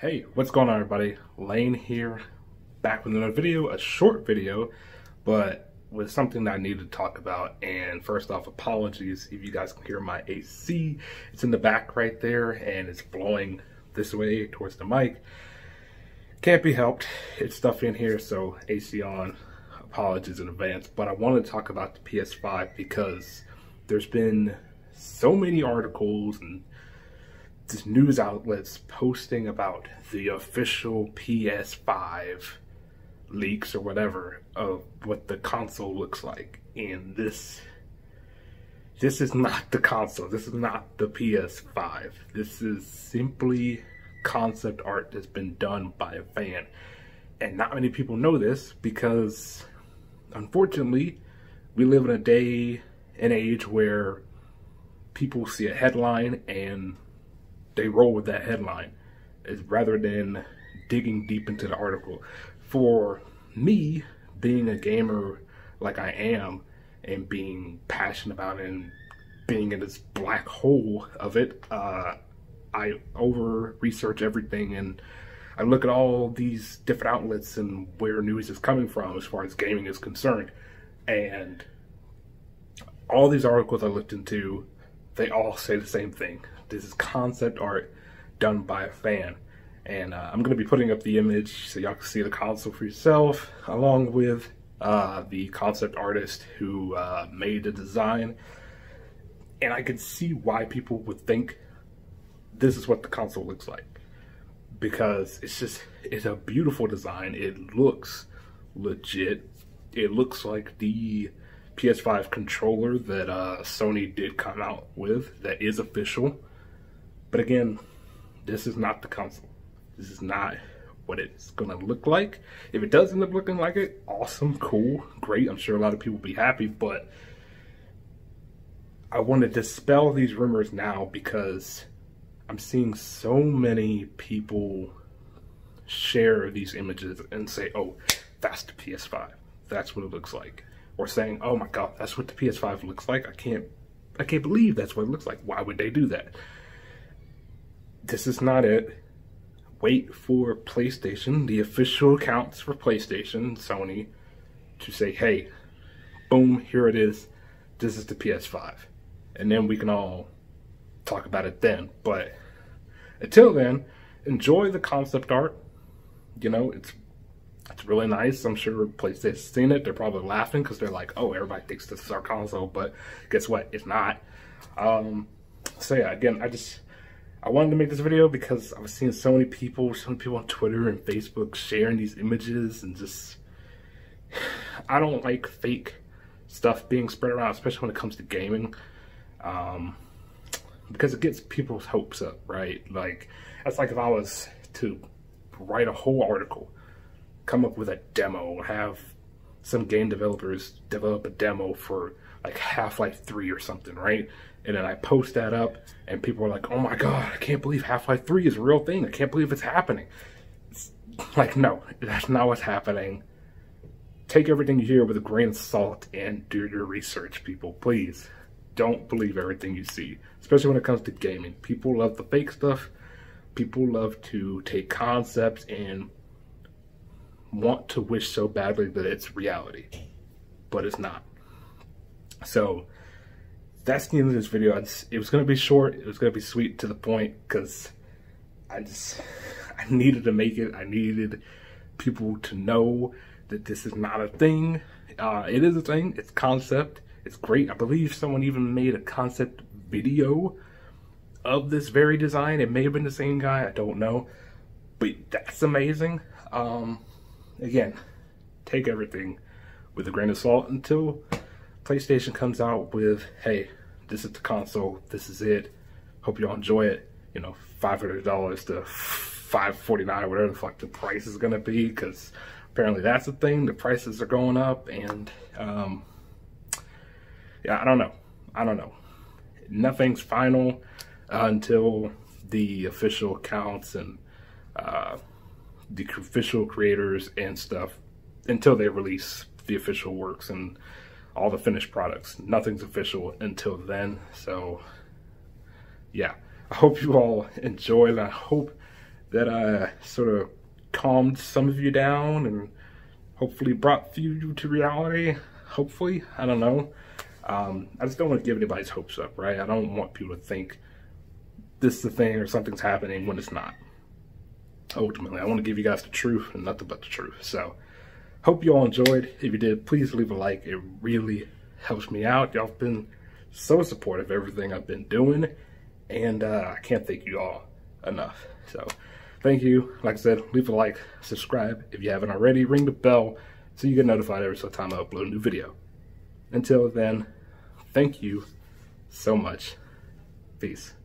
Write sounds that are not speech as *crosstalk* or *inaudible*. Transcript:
Hey, what's going on everybody? Lane here, back with another video, a short video, but with something that I need to talk about. And first off, apologies if you guys can hear my AC. It's in the back right there and it's blowing this way towards the mic. Can't be helped. It's stuff in here, so AC on. Apologies in advance. But I wanted to talk about the PS5 because there's been so many articles and news outlets posting about the official PS5 leaks or whatever of what the console looks like. And this this is not the console. This is not the PS5. This is simply concept art that's been done by a fan. And not many people know this because unfortunately we live in a day and age where people see a headline and they roll with that headline is rather than digging deep into the article. For me, being a gamer like I am and being passionate about it and being in this black hole of it, uh, I over research everything and I look at all these different outlets and where news is coming from as far as gaming is concerned. And all these articles I looked into, they all say the same thing. This is concept art done by a fan. And uh, I'm going to be putting up the image so y'all can see the console for yourself, along with uh, the concept artist who uh, made the design. And I can see why people would think this is what the console looks like. Because it's just, it's a beautiful design. It looks legit. It looks like the PS5 controller that uh, Sony did come out with that is official. But again, this is not the console. This is not what it's gonna look like. If it does end up looking like it, awesome, cool, great. I'm sure a lot of people will be happy, but I want to dispel these rumors now because I'm seeing so many people share these images and say, oh, that's the PS5. That's what it looks like. Or saying, oh my God, that's what the PS5 looks like. I can't, I can't believe that's what it looks like. Why would they do that? this is not it. Wait for PlayStation, the official accounts for PlayStation, Sony, to say, hey, boom, here it is. This is the PS5. And then we can all talk about it then. But until then, enjoy the concept art. You know, it's it's really nice. I'm sure PlayStation's seen it. They're probably laughing because they're like, oh, everybody thinks this is our console. But guess what? It's not. Um, so yeah, again, I just I wanted to make this video because I was seeing so many people, so many people on Twitter and Facebook sharing these images and just, *sighs* I don't like fake stuff being spread around, especially when it comes to gaming, um, because it gets people's hopes up, right? Like, that's like if I was to write a whole article, come up with a demo, have some game developers develop a demo for like Half-Life 3 or something, right? And then I post that up and people are like, oh my God, I can't believe Half-Life 3 is a real thing. I can't believe it's happening. It's like, no, that's not what's happening. Take everything you hear with a grain of salt and do your research, people. Please don't believe everything you see, especially when it comes to gaming. People love the fake stuff. People love to take concepts and want to wish so badly that it's reality, but it's not. So that's the end of this video. Just, it was going to be short. It was going to be sweet to the point because I just, I needed to make it. I needed people to know that this is not a thing. Uh, it is a thing. It's concept. It's great. I believe someone even made a concept video of this very design. It may have been the same guy. I don't know. But that's amazing. Um, again, take everything with a grain of salt until PlayStation comes out with, hey, this is the console, this is it. Hope y'all enjoy it. You know, $500 to $549, whatever the fuck the price is gonna be, because apparently that's the thing. The prices are going up, and um, yeah, I don't know. I don't know. Nothing's final uh, until the official accounts and uh, the official creators and stuff until they release the official works and all the finished products. Nothing's official until then. So yeah, I hope you all enjoyed. I hope that I sort of calmed some of you down and hopefully brought you to reality. Hopefully, I don't know. Um, I just don't want to give anybody's hopes up, right? I don't want people to think this is the thing or something's happening when it's not. Ultimately, I want to give you guys the truth and nothing but the truth. So, hope you all enjoyed. If you did, please leave a like. It really helps me out. Y'all have been so supportive of everything I've been doing, and uh, I can't thank you all enough. So, thank you. Like I said, leave a like, subscribe if you haven't already, ring the bell so you get notified every time I upload a new video. Until then, thank you so much. Peace.